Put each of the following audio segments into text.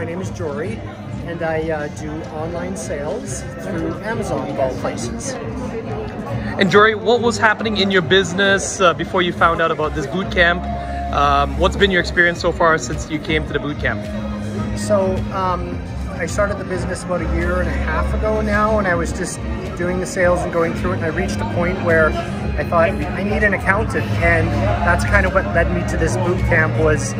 my name is Jory, and I uh, do online sales through Amazon of all places. And Jory, what was happening in your business uh, before you found out about this boot camp? Um, what's been your experience so far since you came to the boot camp? So um, I started the business about a year and a half ago now, and I was just doing the sales and going through it, and I reached a point where I thought I need an accountant, and that's kind of what led me to this boot camp was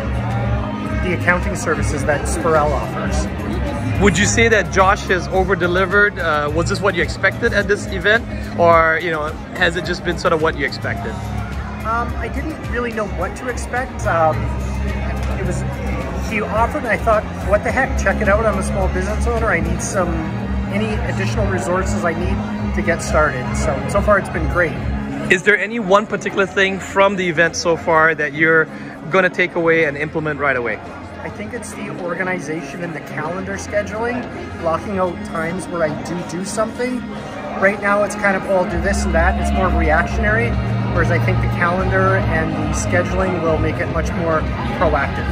the accounting services that Spurrell offers. Would you say that Josh has over-delivered? Uh, was this what you expected at this event, or you know, has it just been sort of what you expected? Um, I didn't really know what to expect. Um, it was he offered, and I thought, what the heck? Check it out. I'm a small business owner. I need some any additional resources I need to get started. So so far, it's been great. Is there any one particular thing from the event so far that you're going to take away and implement right away? I think it's the organization and the calendar scheduling, blocking out times where I do do something. Right now it's kind of, oh, I'll do this and that. It's more reactionary, whereas I think the calendar and the scheduling will make it much more proactive.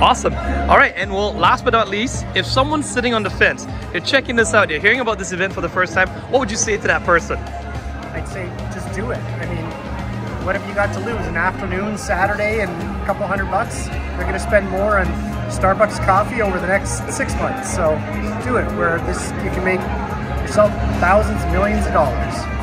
Awesome. All right, and well, last but not least, if someone's sitting on the fence, you're checking this out, you're hearing about this event for the first time, what would you say to that person? I'd say just do it. I mean, what have you got to lose? An afternoon, Saturday, and a couple hundred bucks? They're going to spend more on Starbucks coffee over the next six months. So do it where this you can make yourself thousands, millions of dollars.